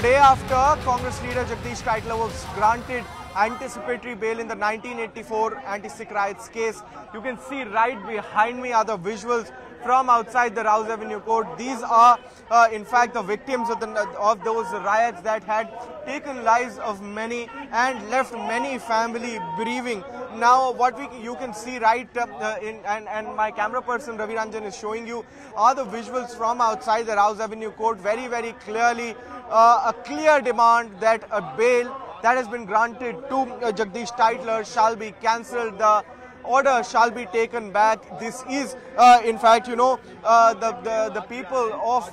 A day after Congress leader Jagdish Tytler was granted anticipatory bail in the 1984 anti-Sikh riots case. You can see right behind me are the visuals from outside the Rouse Avenue Court. These are, uh, in fact, the victims of, the, of those riots that had taken lives of many and left many family bereaving. Now, what we you can see right uh, in and, and my camera person Ravi Ranjan is showing you are the visuals from outside the Rouse Avenue Court. Very, very clearly, uh, a clear demand that a bail that has been granted to uh, Jagdish Tytler shall be cancelled. The order shall be taken back. This is, uh, in fact, you know, uh, the, the, the people of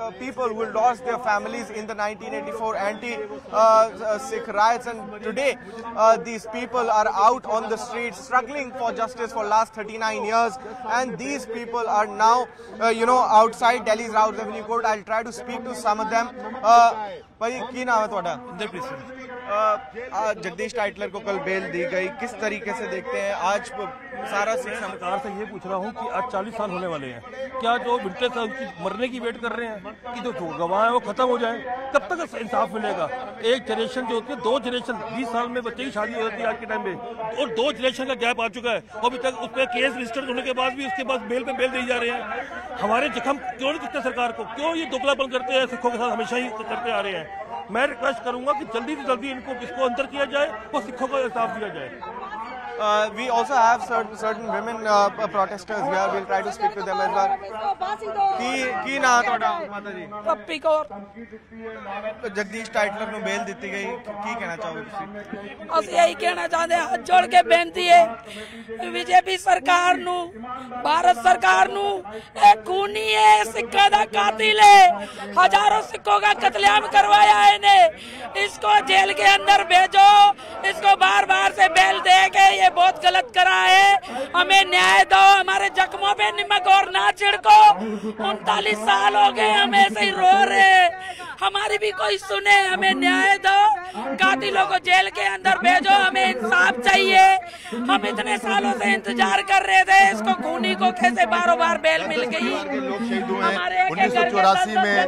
uh, uh, people who lost their families in the 1984 anti-Sikh riots and today uh, these people are out on the streets struggling for justice for last 39 years and these people are now, uh, you know, outside Delhi's Rouse Avenue Court. I'll try to speak to some of them. भाई की नाम है ਤੁਹਾਡਾ इंद्रप्रीत सिंह आज Jagdish Tytler को कल bell दी गई किस तरीके से देखते हैं आज सारा सिख सम- सरकार से ये पूछ रहा हूँ कि आज 40 साल होने वाले हैं क्या जो विंटेज है उनकी मरने की वेट कर रहे हैं कि जो गवाह है वो खत्म हो जाए कब तक इंसाफ मिलेगा एक जनरेशन जो होती है दो जनरेशन 20 साल में बच्चे की शादी हो जाती है आज के टाइम में और दो जनरेशन का गैप आ चुका है और अभी तक उस पर केस रजिस्टर्ड होने के बाद भी उसके बाद बेल पे बेल दी जा रहे हैं हमारे जख्म क्यों नहीं दिखते सरकार को क्यों ये दोगलापन करते हैं सिखों के साथ हमेशा ही करते आ रहे हैं मैं रिक्वेस्ट करूँगा कि जल्दी से जल्दी इनको किसको अंदर किया जाए और सिखों को इंसाफ दिया जाए। Uh, we also have certain, certain women uh, protesters here. We'll try to speak to them as well. ਕੀ ਕੀ ਨਾਂ ਤੁਹਾਡਾ ਮਾਤਾ ਜੀ ਪੱਪੀ ਕੌਰ ਜਗਦੀਸ਼ ਟਾਈਟਲਰ ਨੂੰ ਬੇਲ ਦਿੱਤੀ ਗਈ ਕੀ ਕਹਿਣਾ ਚਾਹੋਗੇ ਤੁਸੀਂ ਅਸੀਂ ਇਹੀ ਕਹਿਣਾ ਚਾਹੁੰਦੇ ਹਾਂ ਹੱਥ ਜੋੜ ਕੇ ਬੇਨਤੀ ਹੈ ਬੀਜੇਪੀ ਸਰਕਾਰ ਨੂੰ ਭਾਰਤ ਸਰਕਾਰ ਨੂੰ ਇਹ ਖੂਨੀ ਹੈ ਸਿੱਖਾਂ ਦਾ ਕਾਤਿਲ ਹੈ हजारों सिखों का कत्लेआम करवाया है इन्हें इसको जेल के अंदर भेजो इसको बार बार से बेल दे के ये बहुत गलत करा है। हमें न्याय दो, हमारे जख्मों पे नमक और ना छिड़को। उनतालीस साल हो गए, हम ऐसे ही रो रहे हमारी भी कोई सुने, हमें न्याय दो। कातिलों को जेल के अंदर भेजो, हमें इंसाफ चाहिए। हम इतने सालों से इंतज़ार कर रहे थे इसको खूनी को कैसे बारों बार बेल मिल गई। उन्नीस सौ चौरासी में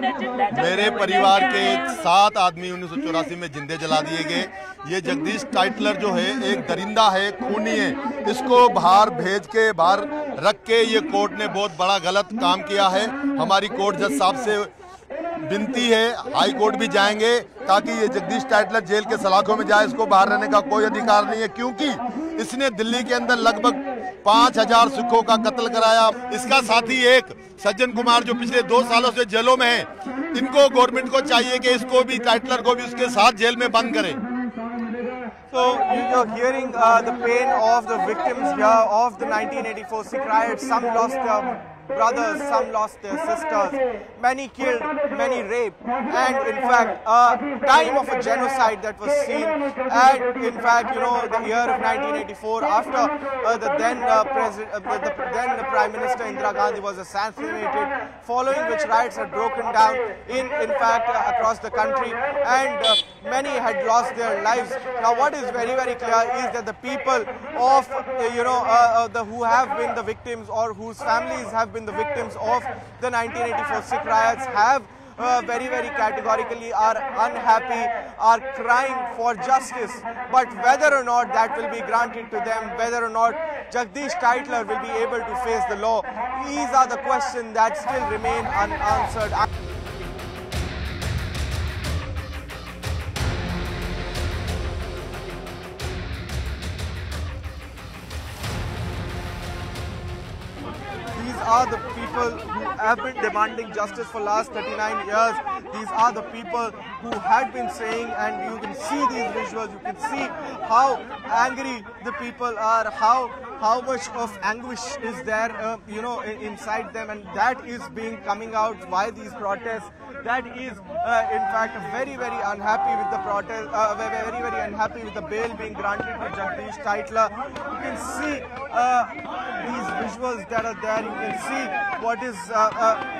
मेरे परिवार के सात आदमी उन्नीस सौ चौरासी में जिंदे जला दिए गए। ये जगदीश टाइटलर जो है एक दरिंदा है खूनी है। इसको बाहर भेज के बाहर रख के ये कोर्ट ने बहुत बड़ा गलत काम किया है। हमारी कोर्ट जज साहब से विनती है हाई कोर्ट भी जाएँगे ताकि ये जगदीश टाइटलर जेल के सलाखों में जाए इसको बाहर रहने का कोई अधिकार नहीं है क्योंकि इसने दिल्ली के अंदर लगभग पाँच हज़ार सिखों का कत्ल कराया इसका साथी एक सज्जन कुमार जो पिछले दो सालों से जेलों में है इनको गवर्नमेंट को चाहिए कि इसको भी टाइटलर को भी उसके साथ जेल में बंद करे So you're hearing uh, the pain of the victims here of the 1984 Sikh riots. Some lost their brothers, some lost their sisters, many killed, many raped, and in fact, a time of a genocide that was seen. And in fact, you know, the year of 1984, after uh, the then uh, president, uh, the, the then the Prime Minister Indira Gandhi was assassinated, following which riots had broken down in, in fact, uh, across the country, and uh, many had lost their lives. Now, what is very, very clear is that the people of, uh, you know, the who have been the victims or whose families have been the victims of the 1984 Sikh riots have uh, very, very categorically are unhappy, are crying for justice. But whether or not that will be granted to them, whether or not Jagdish Tytler will be able to face the law, these are the questions that still remain unanswered. Are the people who have been demanding justice for last 39 years. These are the people who had been saying, and you can see these visuals, you can see how angry the people are, how how much of anguish is there, uh, you know, inside them, and that is being coming out why these protests. That is, uh, in fact, very, very unhappy with the protest, uh, very, very, unhappy with the bail being granted to Jagdish Tytler. You can see uh, these visuals that are there. You can see what is,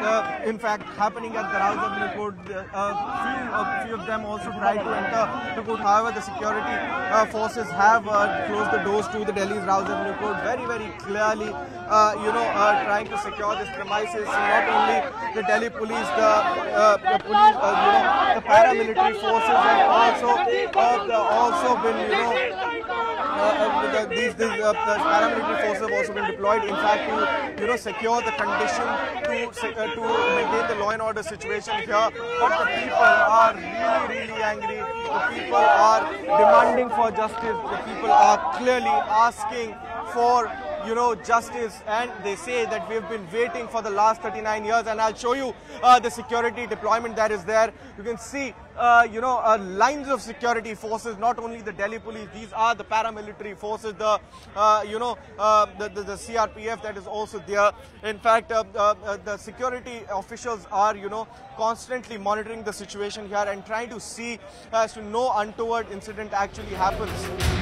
uh, uh, uh, in fact, happening at the Avenue Court. The uh, field of few of them also tried to enter the court. However, the security uh, forces have uh, closed the doors to the Delhi's Rouse Avenue Court very, very clearly, uh, you know, uh, trying to secure this premises. Not only the Delhi police, the, uh, the police, uh, you know, the paramilitary forces have also, uh, also been, you know, uh, uh, these, these uh, paramilitary forces have also been deployed, in fact, to you know secure the condition to uh, to maintain the law and order situation here. But the people are really, really angry. The people are demanding for justice. The people are clearly asking for you know justice and they say that we've been waiting for the last 39 years and i'll show you uh, the security deployment that is there. You can see uh, you know uh, lines of security forces not only the delhi police these are the paramilitary forces the uh, you know uh, the, the, the crpf that is also there. In fact uh, the security officials are you know constantly monitoring the situation here and trying to see as to no untoward incident actually happens